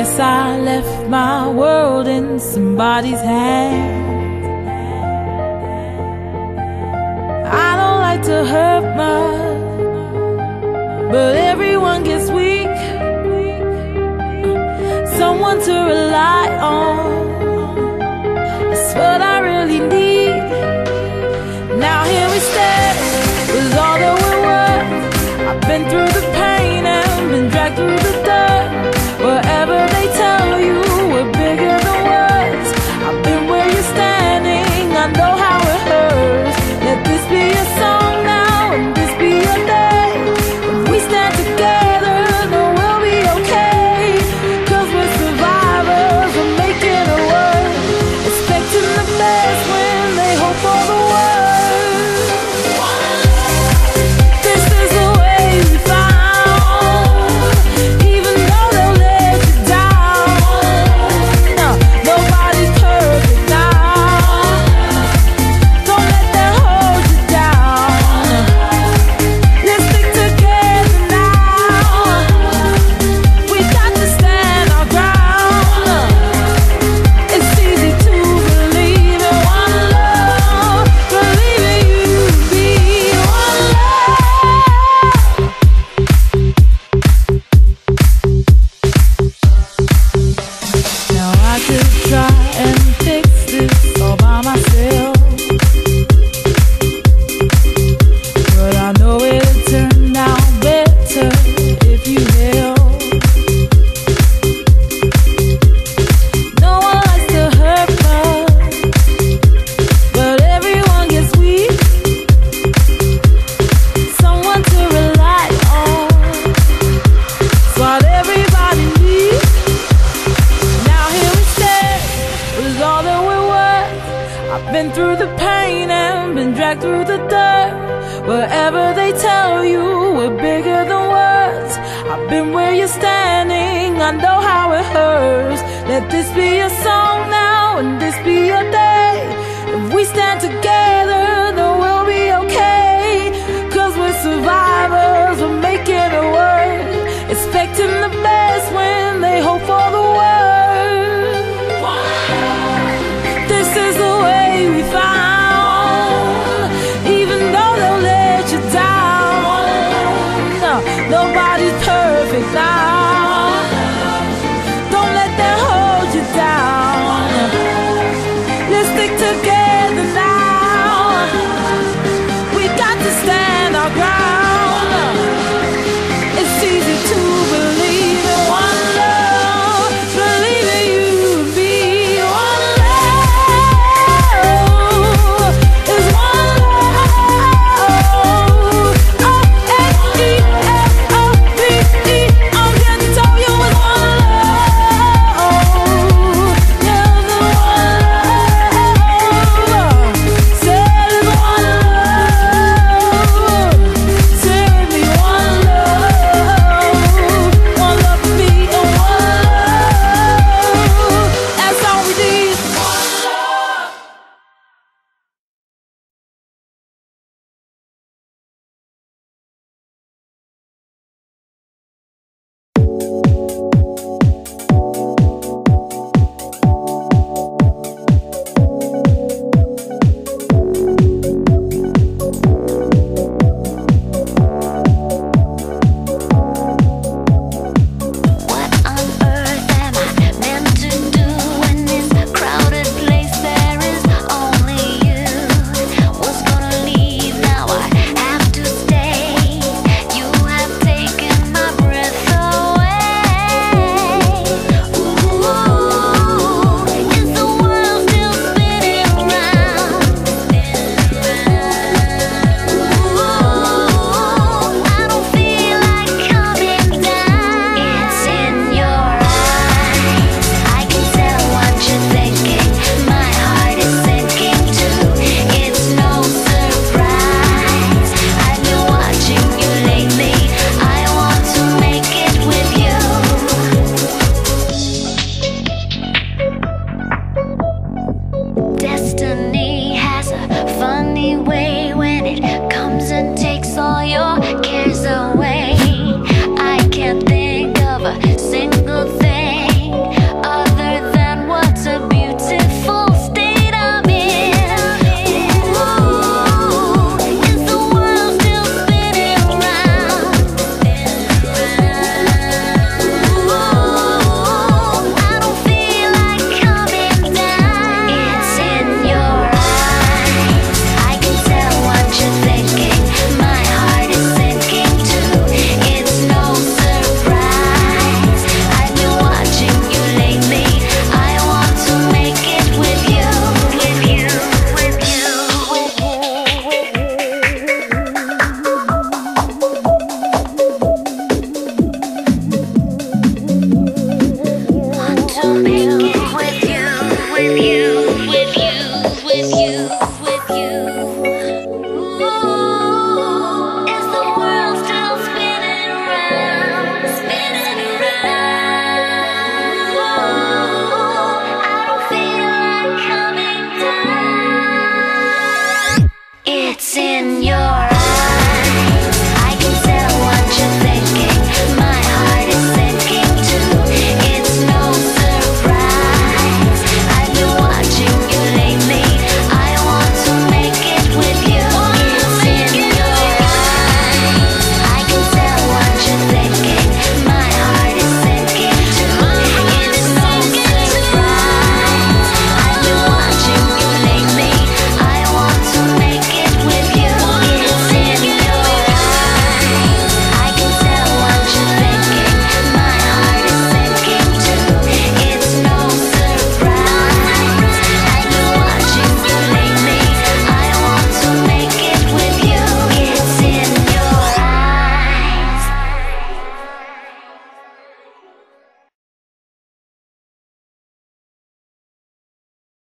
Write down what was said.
Yes, I left my world in somebody's hands. I don't like to hurt much, but everyone gets weak. Someone to rely on. That's what I the dirt. Whatever they tell you, we're bigger than words. I've been where you're standing, I know how it hurts. Let this be a song now, and this be a day. If we stand together in your